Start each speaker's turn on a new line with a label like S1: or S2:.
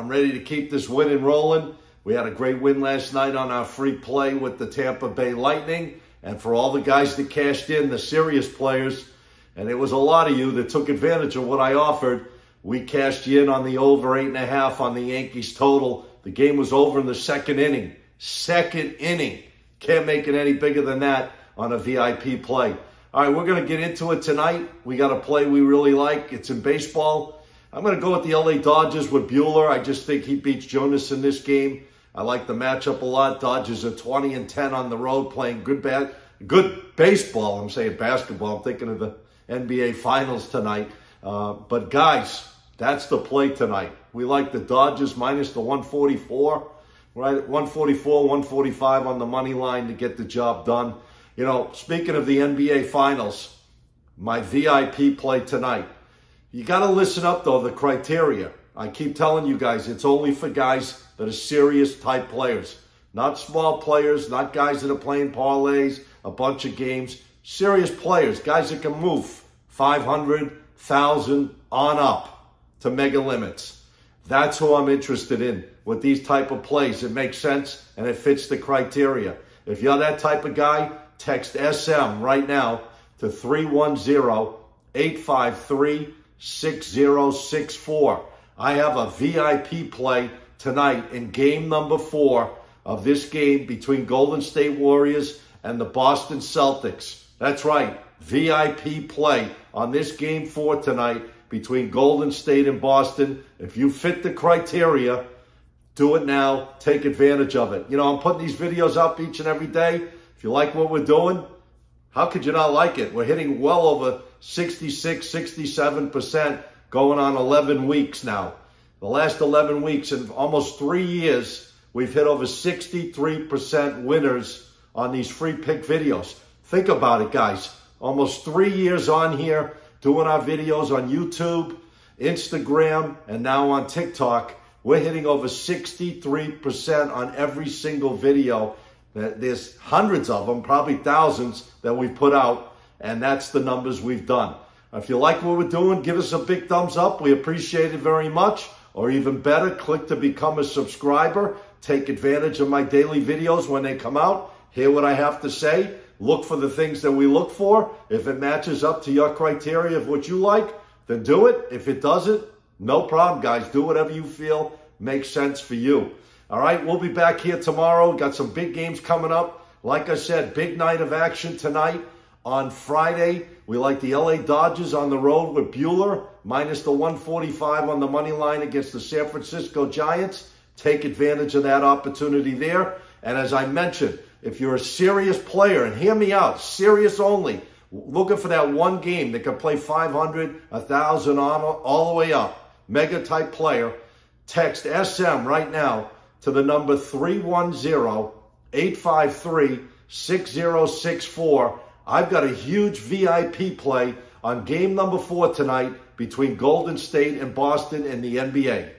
S1: I'm ready to keep this winning rolling. We had a great win last night on our free play with the Tampa Bay Lightning. And for all the guys that cashed in, the serious players, and it was a lot of you that took advantage of what I offered, we cashed you in on the over eight and a half on the Yankees total. The game was over in the second inning. Second inning. Can't make it any bigger than that on a VIP play. All right, we're going to get into it tonight. We got a play we really like. It's in baseball. I'm going to go with the LA Dodgers with Buehler. I just think he beats Junis in this game. I like the matchup a lot. Dodgers are 20 and 10 on the road playing good bat, good baseball. I'm saying basketball. I'm thinking of the NBA Finals tonight. Uh, but guys, that's the play tonight. We like the Dodgers minus the 144, right? 144, 145 on the money line to get the job done. You know, speaking of the NBA Finals, my VIP play tonight. You got to listen up though, the criteria. I keep telling you guys, it's only for guys that are serious type players. Not small players, not guys that are playing parlays, a bunch of games. Serious players, guys that can move 500, 1,000 on up to mega limits. That's who I'm interested in with these type of plays. It makes sense and it fits the criteria. If you're that type of guy, text SM right now to 310 853 6064. I have a VIP play tonight in game number four of this game between Golden State Warriors and the Boston Celtics. That's right, VIP play on this game four tonight between Golden State and Boston. If you fit the criteria, do it now. Take advantage of it. You know, I'm putting these videos up each and every day. If you like what we're doing, how could you not like it? We're hitting well over 66, 67% going on 11 weeks now. The last 11 weeks in almost three years, we've hit over 63% winners on these free pick videos. Think about it, guys. Almost three years on here doing our videos on YouTube, Instagram, and now on TikTok. We're hitting over 63% on every single video. There's hundreds of them, probably thousands that we've put out, and that's the numbers we've done. If you like what we're doing, give us a big thumbs up. We appreciate it very much. Or even better, click to become a subscriber. Take advantage of my daily videos when they come out. Hear what I have to say. Look for the things that we look for. If it matches up to your criteria of what you like, then do it. If it doesn't, no problem, guys. Do whatever you feel makes sense for you. All right, we'll be back here tomorrow. Got some big games coming up. Like I said, big night of action tonight. On Friday, we like the LA Dodgers on the road with Buehler, minus the 145 on the money line against the San Francisco Giants. Take advantage of that opportunity there. And as I mentioned, if you're a serious player, and hear me out, serious only, looking for that one game that can play 500, 1,000 on all the way up, mega type player, text SM right now to the number 310-853-6064. I've got a huge VIP play on game number four tonight between Golden State and Boston in the NBA.